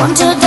want to